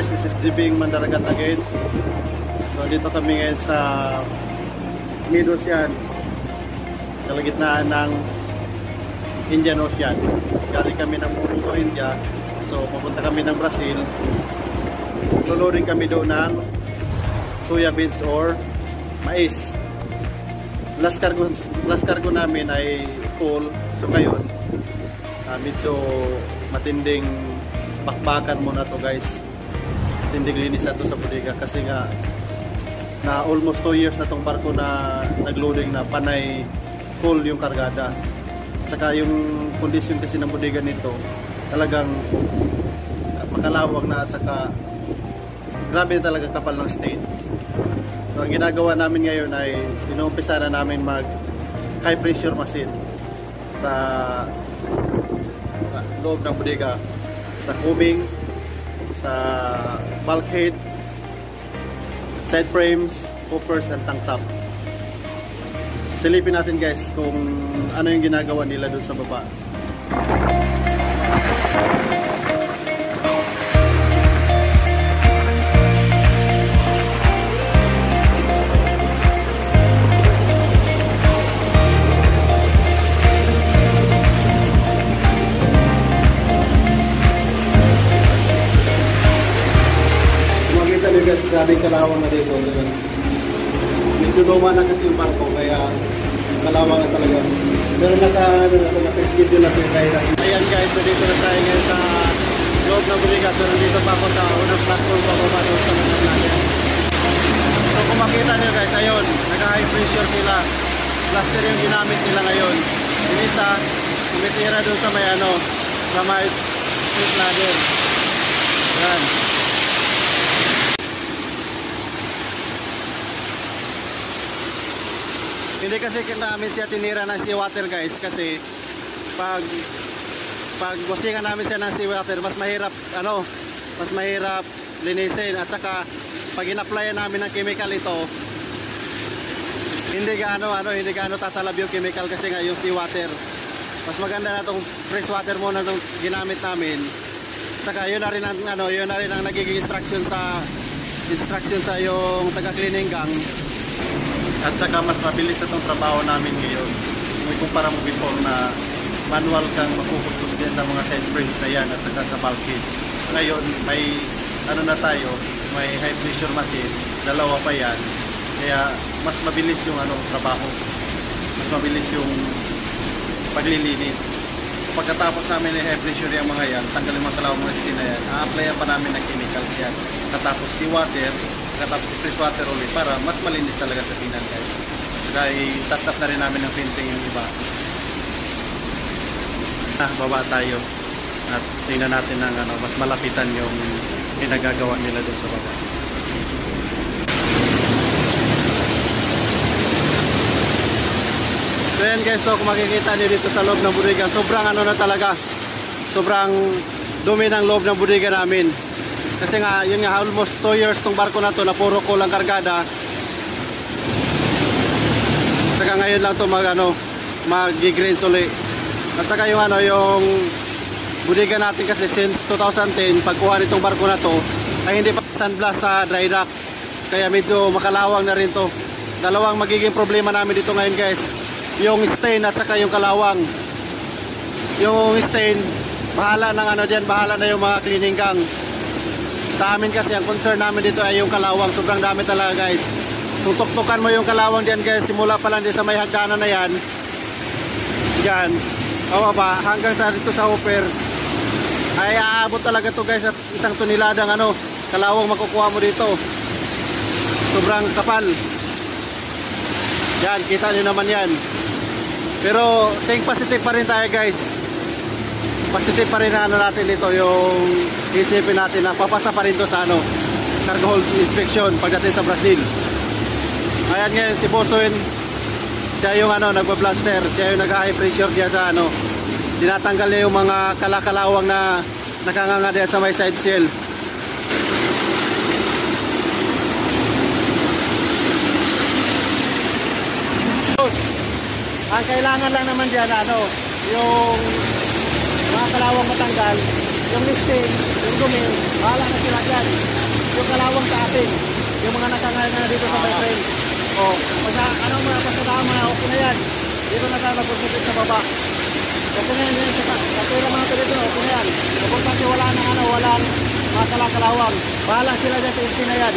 guys, this is Jibing Mandaragat again. So dito kami ngayon sa Mid Ocean. Kalagitnaan ng Indian Ocean. Galing kami ng Muruto, India. So pupunta kami ng Brazil. Lulurin kami doon ng soya beans or mais. Last cargo, last cargo namin ay full. So ngayon, uh, medyo matinding bakbakan muna to guys matinding linis na to sa bodega kasi nga na almost 2 years na tong barko na nagloading na panay full yung kargada. Tsaka yung kondisyon kasi ng bodega nito talagang makalawang na at saka grabe talaga kapal ng stain so ang ginagawa namin ngayon ay inuumpisa na namin mag high pressure machine sa loob ng bodega sa cubing, sa bulkhead, side frames, hoppers, and tank top. Silipin natin guys kung ano yung ginagawa nila dun sa baba. Kalawang na dito. Medyo luma na kasi yung barko, kaya kalawang na talaga. Pero naka, ano, naka, naka-schedule tayo. Ayan guys, dito na tayo ngayon sa loob ng Buligas. So nandito pa ako sa unang platform pa baba doon sa mga natin. So kung makita niyo guys, ayun, naka-high pressure sila. Plaster yung ginamit nila ngayon. Yung isa, tumitira doon sa may ano, sa may street ladder. Yan. Hindi kasi namin siya tinira ng seawater guys kasi pag pag wasingan namin siya ng seawater mas mahirap ano mas mahirap linisin. At saka pag in-applyan namin ng chemical ito hindi gaano ano hindi gaano tatalab yung chemical kasi nga yung seawater mas maganda na tong fresh water muna nung ginamit namin. Saka yun na rin ang ano yun na rin ang nagiging instruction sa instruction sa yung taga cleaning gang at saka mas mabilis itong trabaho namin ngayon. Kung ikumpara mo before na manual kang mapuputok din sa mga side frames na yan at saka sa bulkhead. Ngayon, may ano na tayo, may high pressure machine, dalawa pa yan. Kaya mas mabilis yung ano, trabaho. Mas mabilis yung paglilinis. Pagkatapos namin ng high pressure yung mga yan, tanggalin mga kalawang mga skin na yan, a-applyan pa namin ng chemicals yan. Katapos seawater, katapos fresh water ulit para mas malinis talaga sa tinan guys. Saka i-touch up na rin namin ng painting yung iba. Ah, baba tayo. At tingnan natin ng ano, mas malapitan yung pinagagawa nila doon sa baba. So yan guys, so kung makikita niyo dito sa loob ng budiga, sobrang ano na talaga, sobrang dumi ng loob ng budiga namin. Kasi nga, yun nga, almost 2 years tong barko na to na puro kulang kargada. Saka ngayon lang to mag, ano, mag-grains uli. At saka yung ano, yung budiga natin kasi since 2010, pagkuha nitong barko na to, ay hindi pa sandblast sa dry dock. Kaya medyo makalawang na rin to. Dalawang magiging problema namin dito ngayon guys. Yung stain at saka yung kalawang. Yung stain, bahala ng ano dyan, bahala na yung mga cleaning gang. Sa amin kasi ang concern namin dito ay yung kalawang. Sobrang dami talaga guys. Kung tuktukan mo yung kalawang diyan guys, simula pa lang din sa may hagdanan na yan. Diyan. O ba, hanggang sa dito sa hopper. Ay aabot talaga to guys at isang toniladang ano, kalawang makukuha mo dito. Sobrang kapal. Yan, kita nyo naman yan. Pero think positive pa rin tayo guys positive pa rin ano natin dito yung isipin natin na papasa pa rin to sa ano cargo hold inspection pagdating sa Brazil. Ayan ngayon si Bosoin siya yung ano nagpa-blaster siya yung nag-high pressure diya sa ano. Tinatanggal niya yung mga kalakalawang na nakanganga diyan sa may side seal ang kailangan lang naman diyan ano yung mga kalawang matanggal yung listing, yung dumi, bahala na sila dyan. Yung kalawang sa atin, yung mga nakangaya na dito sa my friend. O, basta, ano mga pasasama, okay na yan. Dito na tayo magpupuntit sa baba. Okay na yan, yan sa kapila mga pilito, okay na yan. Importante wala na ano, wala mga kalakalawang. Bahala sila dyan sa listing na yan.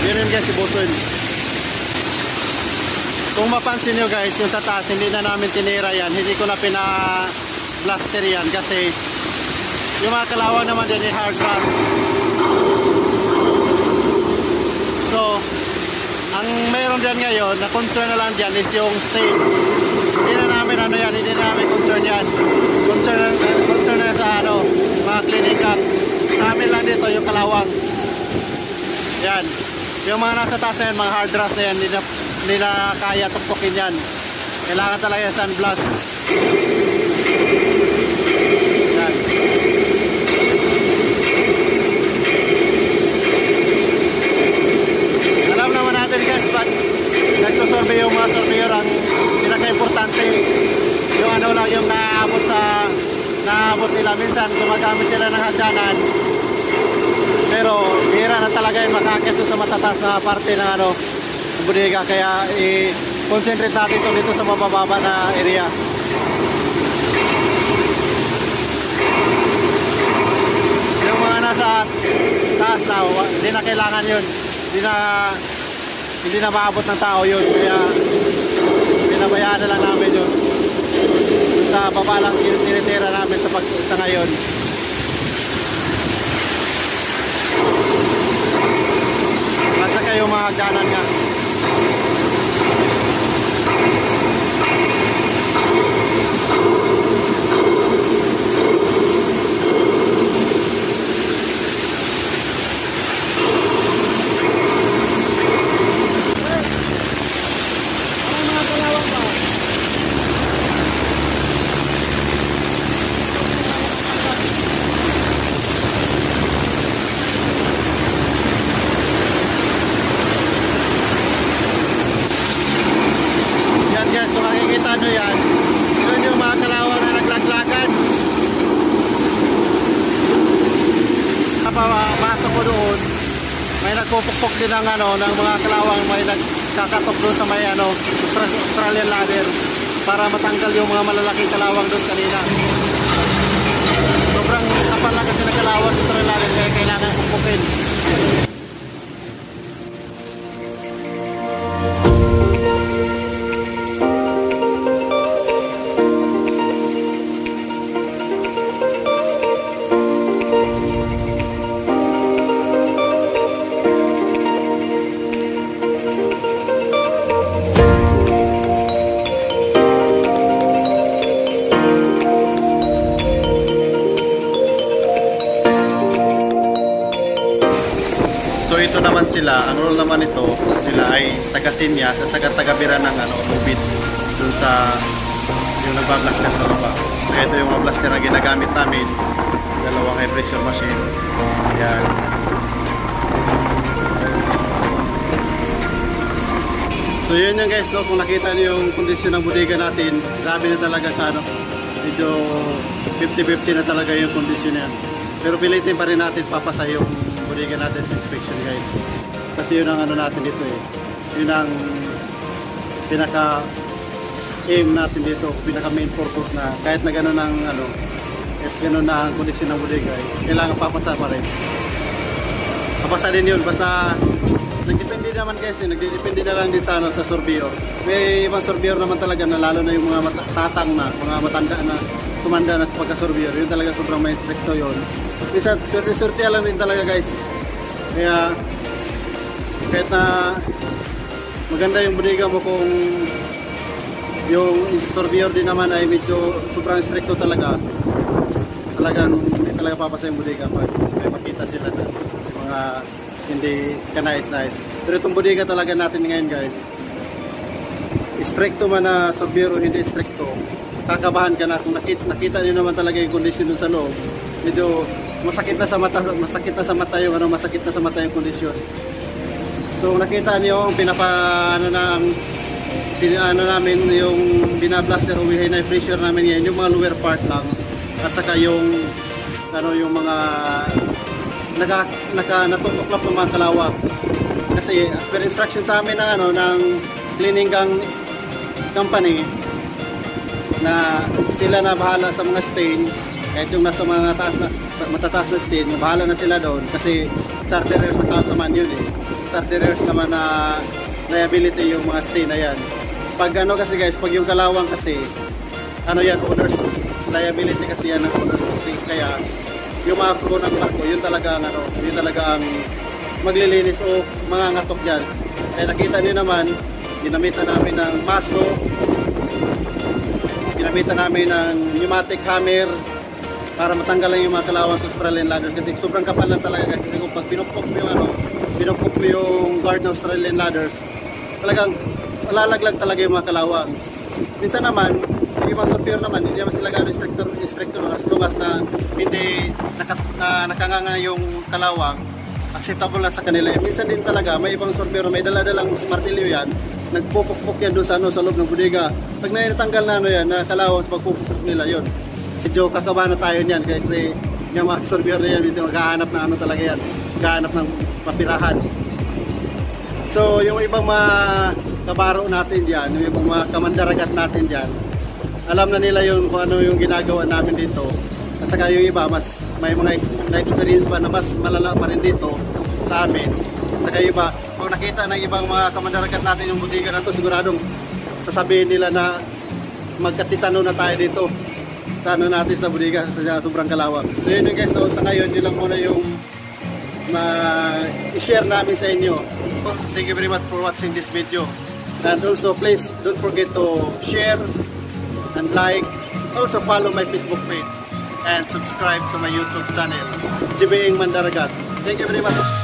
Yun yun guys, si Bosun. Kung mapansin nyo guys, yung sa taas, hindi na namin tinira yan. Hindi ko na pina-blaster yan kasi yung mga kalawang naman din ay hard grass. So, ang meron dyan ngayon, na concern na lang dyan is yung stain. Hindi na namin ano yan, hindi na namin concern yan. Concern, concern na sa ano, mga cut. Sa amin lang dito, yung kalawang. Yan. Yung mga nasa taas na yan, mga hard grass na yan, hindi na, na kaya tupukin yan. Kailangan talaga yung sunblast. Yan. Alam naman natin guys, pag nagsusurvey yung mga surveyor, ang pinaka-importante, yung ano lang yung naaabot sa naaabot nila. Minsan, gumagamit sila ng hagdanan, pero bihira na talaga yung makakit sa matataas na parte ng ano, bodega. Kaya i-concentrate natin ito dito sa mabababa na area. Yung mga nasa taas na, wa- hindi na kailangan yun. Hindi na hindi na maabot ng tao yun. Kaya pinabayaan na lang namin yun. Sa baba lang tinitira namin sa, pag, sa ngayon. At saka yung mga hagdanan nga. Ano mga kalawang ba? Yan guys, kung makikita nyo yan, yun yung mga kalawang na naglaglagan. Kapapasok ko doon, may nagpupukpok din ng, ano, ng mga kalawang, may nagkakatok doon sa may ano, Austra- Australian ladder para matanggal yung mga malalaking kalawang doon kanina. Sobrang kapal lang kasi ng kalawang sa Australian ladder kaya kailangan pukpukin. Naman ito, sila ay taga-sinyas at saka taga-bira ng ano, lubid dun sa yung nagbablaster sa baba. So ito yung blaster na ginagamit namin, dalawang high pressure machine. Yan. So yun yung guys, no, kung nakita niyo yung kondisyon ng bodega natin, grabe na talaga sa ano, medyo 50-50 na talaga yung kondisyon yan. Pero pilitin pa rin natin papasa yung bodega natin sa inspection guys. Kasi yun ang ano natin dito eh. Yun ang pinaka aim natin dito, pinaka main purpose na kahit na gano'n ang ano, kahit gano'n na ang kondisyon ng bodega eh, kailangan papasa pa rin. Papasa din yun, basta nagdepende naman guys, eh, nagdepende na lang din sa, ano, sa surveyor. May ibang surveyor naman talaga na lalo na yung mga mat- tatang na, mga matanda na tumanda na sa pagka-surveyor. Yun talaga sobrang may stricto yun. Isa, surte lang din talaga guys. Kaya kahit na maganda yung bodega mo kung yung surveyor din naman ay medyo sobrang stricto talaga. Talagang hindi talaga papasa yung bodega pag may makita sila na mga hindi kanais-nais. Pero itong bodega talaga natin ngayon guys, stricto man na surveyor o hindi stricto, kakabahan ka na kung nakita, nakita niyo naman talaga yung kondisyon dun sa loob. Medyo masakit na sa mata, masakit na sa mata yung ano, masakit na sa mata yung kondisyon. So nakita niyo ang pinapa ano na ang ano namin yung binablaster o high pressure namin yan, yung mga lower part lang. At saka yung ano yung mga naka, naka natutuklap ng mga kalawang. Kasi as per instruction sa amin ng ano ng cleaning gang company na sila na bahala sa mga stain kahit yung nasa mga taas na matataas na stain, bahala na sila doon kasi charterers account naman yun eh. Charterers naman na liability yung mga stain na yan. Pag ano kasi guys, pag yung kalawang kasi ano yan, owner's liability kasi yan ng owner's things kaya yung mga crew ng barko, yun talaga ang ano, yun talaga ang maglilinis o mga ngatok dyan. Kaya nakita niyo naman, ginamitan namin ng maso, ginamitan namin ng pneumatic hammer para matanggal lang yung mga kalawang sa Australian ladders kasi sobrang kapal lang talaga kasi kung pag pinupok mo yung ano, pinupok mo yung guard ng Australian ladders, talagang lalaglag talaga yung mga kalawang. Minsan naman, yung mga superior naman, hindi naman sila gano'ng instructor, instructor as long as na hindi naka, na, nakanganga yung kalawang, acceptable lang sa kanila. Eh, minsan din talaga, may ibang superior, may dala-dalang martilyo yan, nagpupukpok yan doon sa, ano, sa loob ng budiga. Pag natanggal na ano yan, na kalawang pagpupukpok nila yon medyo kakaba na tayo niyan kasi yung mga surveyor na yan, medyo maghahanap na ano talaga yan, maghahanap ng papirahan. So, yung ibang mga kabaro natin diyan, yung ibang mga kamandaragat natin diyan, alam na nila yung kung ano yung ginagawa namin dito. At saka yung iba, mas may mga na-experience pa na mas malala pa rin dito sa amin. At saka iba, kung nakita ng ibang mga kamandaragat natin yung budiga na to, siguradong sasabihin nila na magkatitano na tayo dito ano natin sa budiga sa sobrang kalawang. So yun guys, so, sa ngayon yun lang muna yung ma-share namin sa inyo. Thank you very much for watching this video. And also please don't forget to share and like. Also follow my Facebook page and subscribe to my YouTube channel, Jibeing Mandaragat. Thank you very much.